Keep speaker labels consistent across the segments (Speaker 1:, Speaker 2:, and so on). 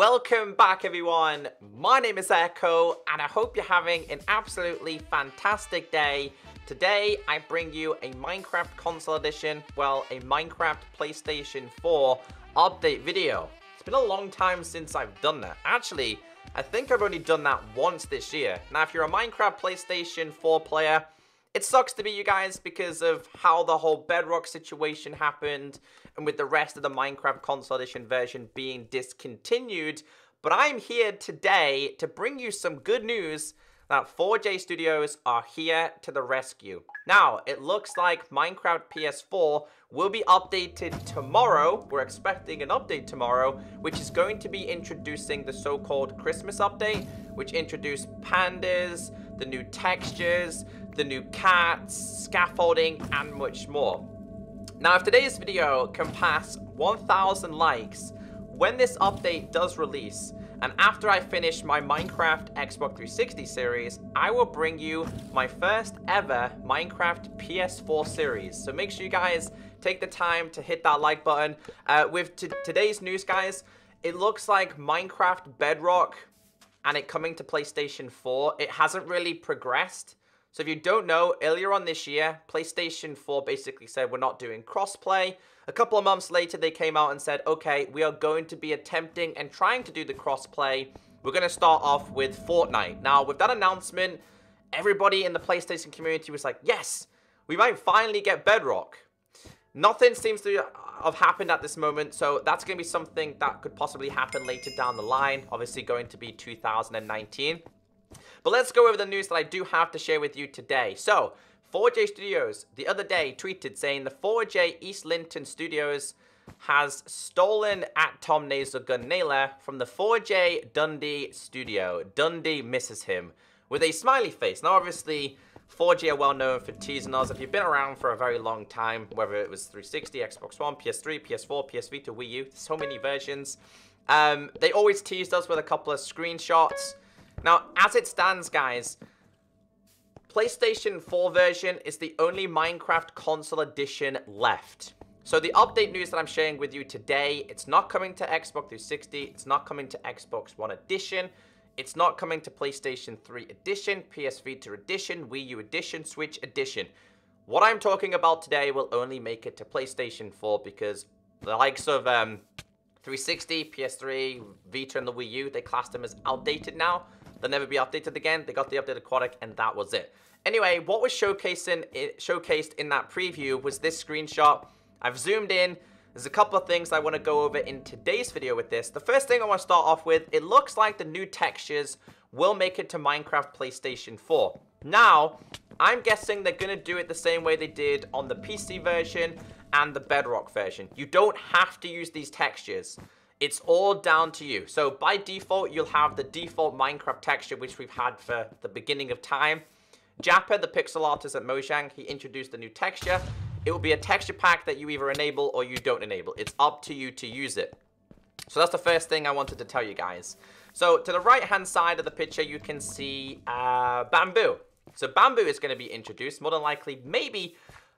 Speaker 1: Welcome back everyone, my name is Ecko and I hope you're having an absolutely fantastic day. Today I bring you a Minecraft console edition, well a Minecraft PlayStation 4 update video. It's been a long time since I've done that. Actually, I think I've only done that once this year. Now if you're a Minecraft PlayStation 4 player, it sucks to be you guys because of how the whole Bedrock situation happened and with the rest of the Minecraft Console Edition version being discontinued. But I'm here today to bring you some good news that 4J Studios are here to the rescue. Now, it looks like Minecraft PS4 will be updated tomorrow. We're expecting an update tomorrow, which is going to be introducing the so-called Christmas update, which introduced pandas, the new textures, the new cats, scaffolding, and much more. Now, if today's video can pass 1,000 likes, when this update does release, and after I finish my Minecraft Xbox 360 series, I will bring you my first ever Minecraft PS4 series. So make sure you guys take the time to hit that like button. Uh, with today's news, guys, it looks like Minecraft Bedrock and it coming to PlayStation 4, it hasn't really progressed. So if you don't know, earlier on this year, PlayStation 4 basically said we're not doing crossplay. A couple of months later, they came out and said, okay, we are going to be attempting and trying to do the crossplay. We're going to start off with Fortnite. Now, with that announcement, everybody in the PlayStation community was like, yes, we might finally get Bedrock. Nothing seems to have happened at this moment, so that's going to be something that could possibly happen later down the line. Obviously, going to be 2019. But let's go over the news that I do have to share with you today. So, 4J Studios the other day tweeted saying the 4J East Linton Studios has stolen at Tom Nasal Gun Naylor from the 4J Dundee studio. Dundee misses him with a smiley face. Now, obviously, 4J are well known for teasing us. If you've been around for a very long time, whether it was 360, Xbox One, PS3, PS4, PS Vita, Wii U, so many versions, um, they always teased us with a couple of screenshots now, as it stands, guys, PlayStation 4 version is the only Minecraft console edition left. So the update news that I'm sharing with you today, it's not coming to Xbox 360, it's not coming to Xbox One Edition, it's not coming to PlayStation 3 Edition, PS Vita Edition, Wii U Edition, Switch Edition. What I'm talking about today will only make it to PlayStation 4 because the likes of um, 360, PS3, Vita, and the Wii U, they class them as outdated now. They'll never be updated again. They got the updated aquatic and that was it. Anyway, what was showcasing showcased in that preview was this screenshot. I've zoomed in. There's a couple of things I want to go over in today's video with this. The first thing I want to start off with, it looks like the new textures will make it to Minecraft PlayStation 4. Now, I'm guessing they're going to do it the same way they did on the PC version and the Bedrock version. You don't have to use these textures. It's all down to you. So by default, you'll have the default Minecraft texture, which we've had for the beginning of time. Jappa, the pixel artist at Mojang, he introduced a new texture. It will be a texture pack that you either enable or you don't enable. It's up to you to use it. So that's the first thing I wanted to tell you guys. So to the right-hand side of the picture, you can see uh, bamboo. So bamboo is going to be introduced, more than likely, maybe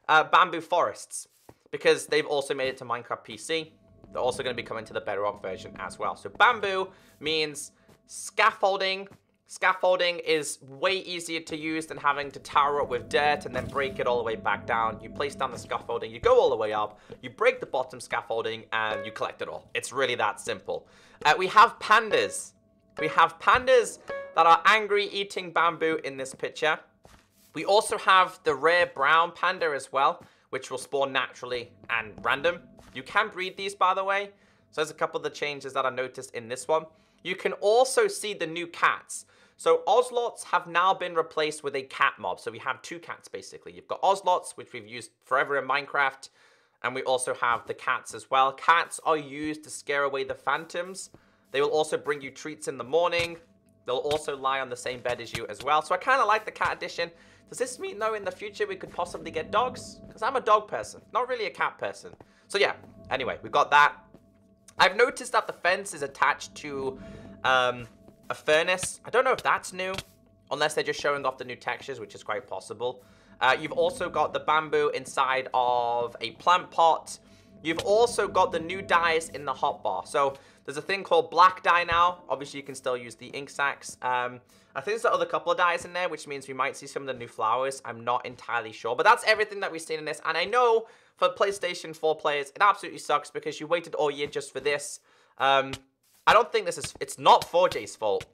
Speaker 1: uh, bamboo forests, because they've also made it to Minecraft PC. They're also going to be coming to the Bedrock version as well. So bamboo means scaffolding. Scaffolding is way easier to use than having to tower up with dirt and then break it all the way back down. You place down the scaffolding, you go all the way up, you break the bottom scaffolding, and you collect it all. It's really that simple. Uh, we have pandas. We have pandas that are angry eating bamboo in this picture. We also have the rare brown panda as well, which will spawn naturally and random. You can breed these, by the way. So there's a couple of the changes that I noticed in this one. You can also see the new cats. So Ocelots have now been replaced with a cat mob. So we have two cats, basically. You've got Ocelots, which we've used forever in Minecraft. And we also have the cats as well. Cats are used to scare away the phantoms. They will also bring you treats in the morning. They'll also lie on the same bed as you as well. So I kind of like the cat edition. Does this mean, though, in the future we could possibly get dogs? Because I'm a dog person, not really a cat person. So yeah, anyway, we've got that. I've noticed that the fence is attached to um, a furnace. I don't know if that's new, unless they're just showing off the new textures, which is quite possible. Uh, you've also got the bamboo inside of a plant pot. You've also got the new dyes in the hotbar. So There's a thing called black dye now. Obviously, you can still use the ink sacs. Um, I think there's other couple of dyes in there, which means we might see some of the new flowers. I'm not entirely sure. But that's everything that we've seen in this. And I know for PlayStation 4 players, it absolutely sucks because you waited all year just for this. Um, I don't think this is... It's not 4J's fault.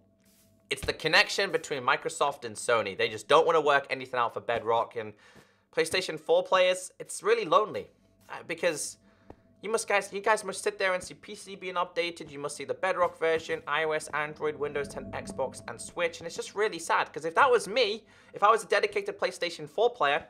Speaker 1: It's the connection between Microsoft and Sony. They just don't want to work anything out for Bedrock. And PlayStation 4 players, it's really lonely. Uh, because you must guys, you guys must sit there and see PC being updated. You must see the Bedrock version, iOS, Android, Windows 10, Xbox, and Switch. And it's just really sad because if that was me, if I was a dedicated PlayStation 4 player,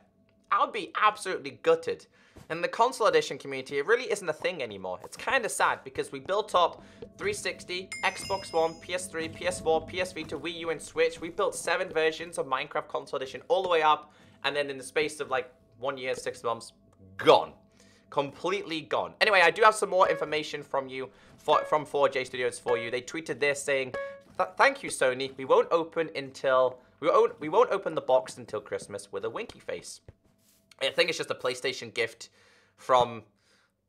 Speaker 1: I would be absolutely gutted. And the console edition community, it really isn't a thing anymore. It's kind of sad because we built up 360, Xbox One, PS3, PS4, PS Vita, Wii U, and Switch. We built seven versions of Minecraft console edition all the way up. And then in the space of like one year, six months, gone completely gone. Anyway, I do have some more information from you, for, from 4J Studios for you. They tweeted this saying, thank you, Sony. We won't open until, we won't, we won't open the box until Christmas with a winky face. I think it's just a PlayStation gift from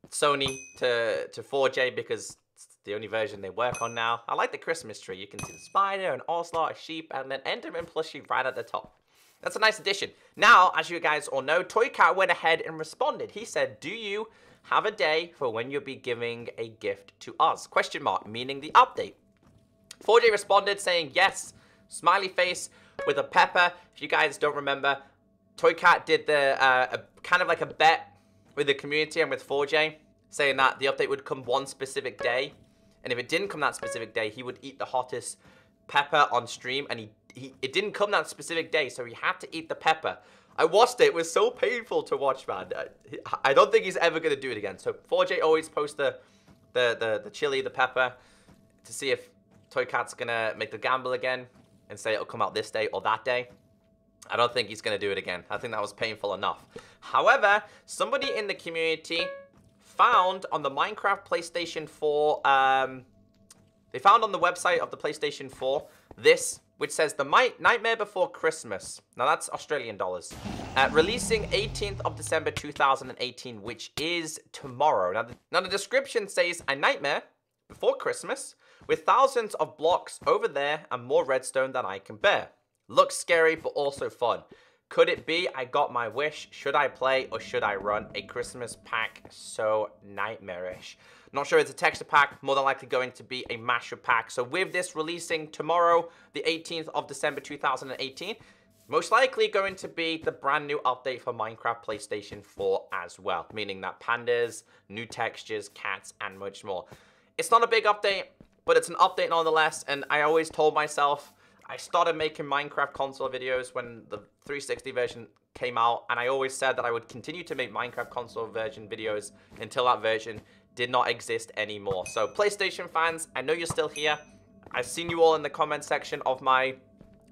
Speaker 1: Sony to, to 4J because it's the only version they work on now. I like the Christmas tree. You can see the spider, an ocelot, a sheep, and an Enderman plushie right at the top. That's a nice addition. Now, as you guys all know, Toycat went ahead and responded. He said, do you have a day for when you'll be giving a gift to us? Question mark, meaning the update. 4J responded saying, yes, smiley face with a pepper. If you guys don't remember, Toycat did the uh, a, kind of like a bet with the community and with 4J, saying that the update would come one specific day. And if it didn't come that specific day, he would eat the hottest pepper on stream, and he he, it didn't come that specific day, so he had to eat the pepper. I watched it. It was so painful to watch, man. I, I don't think he's ever going to do it again. So 4J always posts the, the, the, the chili, the pepper, to see if Toycat's going to make the gamble again and say it'll come out this day or that day. I don't think he's going to do it again. I think that was painful enough. However, somebody in the community found on the Minecraft PlayStation 4, um, they found on the website of the PlayStation 4 this which says The Nightmare Before Christmas. Now that's Australian dollars. Uh, releasing 18th of December 2018, which is tomorrow. Now the, now the description says A Nightmare Before Christmas with thousands of blocks over there and more redstone than I can bear. Looks scary, but also fun. Could it be I got my wish? Should I play or should I run a Christmas pack so nightmarish? Not sure it's a texture pack, more than likely going to be a mash-up pack. So with this releasing tomorrow, the 18th of December 2018, most likely going to be the brand new update for Minecraft PlayStation 4 as well, meaning that pandas, new textures, cats, and much more. It's not a big update, but it's an update nonetheless, and I always told myself, I started making Minecraft console videos when the 360 version came out, and I always said that I would continue to make Minecraft console version videos until that version did not exist anymore. So PlayStation fans, I know you're still here. I've seen you all in the comment section of my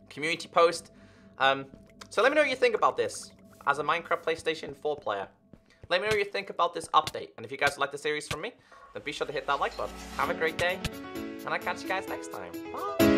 Speaker 1: community post. Um, so let me know what you think about this as a Minecraft PlayStation 4 player. Let me know what you think about this update. And if you guys like the series from me, then be sure to hit that like button. Have a great day, and I'll catch you guys next time. Bye!